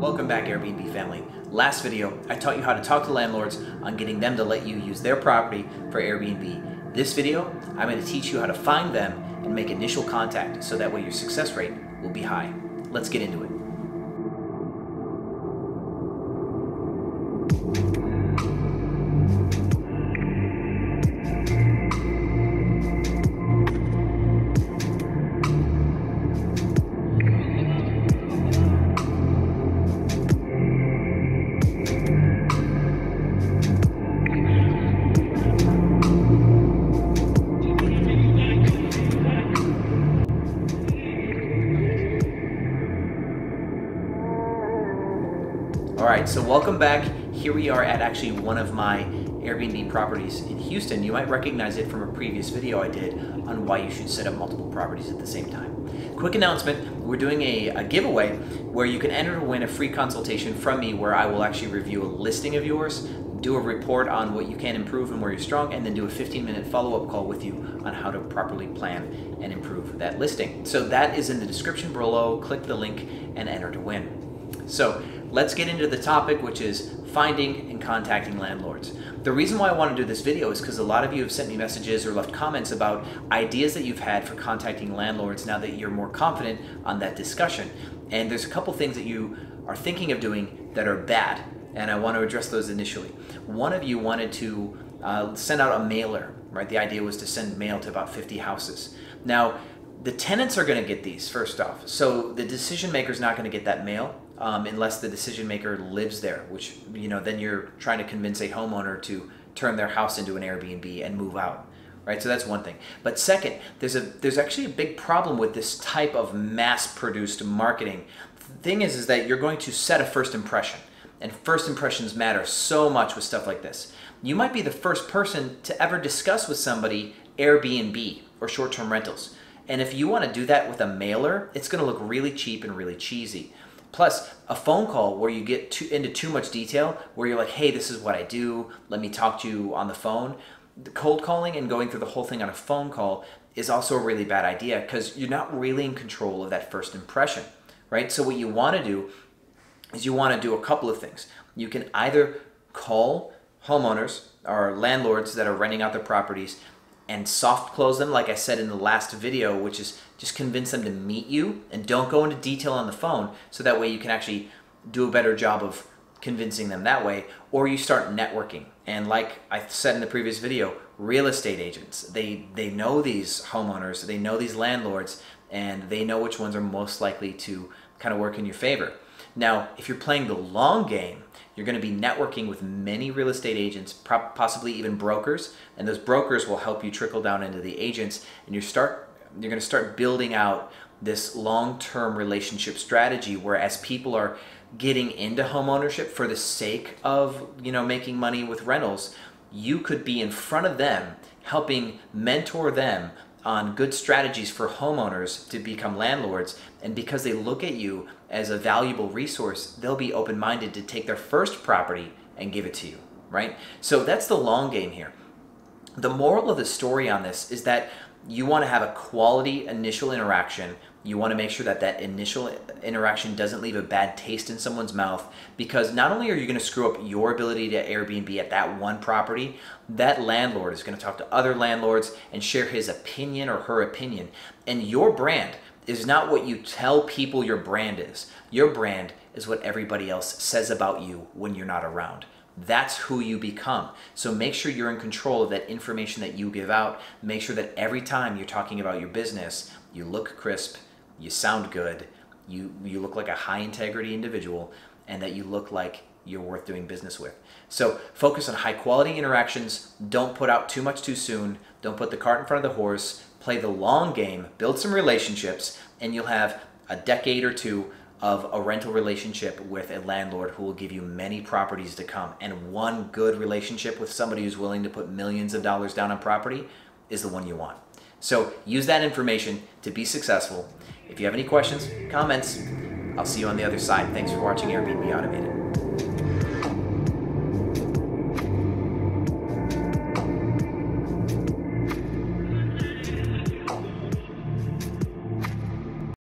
Welcome back Airbnb family. Last video, I taught you how to talk to landlords on getting them to let you use their property for Airbnb. This video, I'm going to teach you how to find them and make initial contact so that way your success rate will be high. Let's get into it. Right, so welcome back. Here we are at actually one of my Airbnb properties in Houston. You might recognize it from a previous video I did on why you should set up multiple properties at the same time. Quick announcement, we're doing a, a giveaway where you can enter to win a free consultation from me where I will actually review a listing of yours, do a report on what you can improve and where you're strong, and then do a 15 minute follow up call with you on how to properly plan and improve that listing. So that is in the description below. Click the link and enter to win. So let's get into the topic, which is finding and contacting landlords. The reason why I want to do this video is because a lot of you have sent me messages or left comments about ideas that you've had for contacting landlords now that you're more confident on that discussion. And there's a couple things that you are thinking of doing that are bad, and I want to address those initially. One of you wanted to uh, send out a mailer, right? The idea was to send mail to about 50 houses. Now, the tenants are going to get these first off. So the decision maker is not going to get that mail um, unless the decision maker lives there, which you know then you're trying to convince a homeowner to turn their house into an Airbnb and move out. Right, so that's one thing. But second, there's a there's actually a big problem with this type of mass-produced marketing. The thing is, is that you're going to set a first impression, and first impressions matter so much with stuff like this. You might be the first person to ever discuss with somebody Airbnb or short-term rentals. And if you want to do that with a mailer, it's going to look really cheap and really cheesy. Plus, a phone call where you get too, into too much detail, where you're like, hey, this is what I do, let me talk to you on the phone. The cold calling and going through the whole thing on a phone call is also a really bad idea because you're not really in control of that first impression, right? So, what you want to do is you want to do a couple of things. You can either call homeowners or landlords that are renting out their properties and soft close them, like I said in the last video, which is just convince them to meet you and don't go into detail on the phone so that way you can actually do a better job of convincing them that way. Or you start networking. And like I said in the previous video, real estate agents, they, they know these homeowners, they know these landlords, and they know which ones are most likely to kind of work in your favor. Now, if you're playing the long game, you're going to be networking with many real estate agents, possibly even brokers, and those brokers will help you trickle down into the agents, and you start you're going to start building out this long-term relationship strategy where as people are getting into home ownership for the sake of, you know, making money with rentals, you could be in front of them helping mentor them on good strategies for homeowners to become landlords. And because they look at you as a valuable resource, they'll be open minded to take their first property and give it to you, right? So that's the long game here. The moral of the story on this is that you want to have a quality initial interaction you want to make sure that that initial interaction doesn't leave a bad taste in someone's mouth because not only are you going to screw up your ability to Airbnb at that one property, that landlord is going to talk to other landlords and share his opinion or her opinion. And your brand is not what you tell people your brand is. Your brand is what everybody else says about you when you're not around. That's who you become. So make sure you're in control of that information that you give out. Make sure that every time you're talking about your business, you look crisp, you sound good, you, you look like a high integrity individual, and that you look like you're worth doing business with. So focus on high quality interactions. Don't put out too much too soon. Don't put the cart in front of the horse. Play the long game, build some relationships, and you'll have a decade or two of a rental relationship with a landlord who will give you many properties to come. And one good relationship with somebody who's willing to put millions of dollars down on property is the one you want. So use that information to be successful. If you have any questions, comments, I'll see you on the other side. Thanks for watching Airbnb Automated.